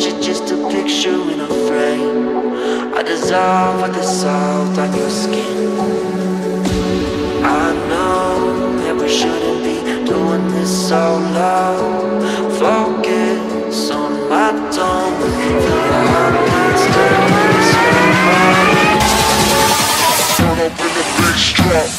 you're just a picture in a frame. I dissolve with the salt on your skin. I know that we shouldn't be doing this so low. Focus on my tone. Turn up in the bass drop.